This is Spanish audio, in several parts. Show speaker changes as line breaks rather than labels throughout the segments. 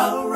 around.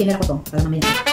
Ito yung masarap siya.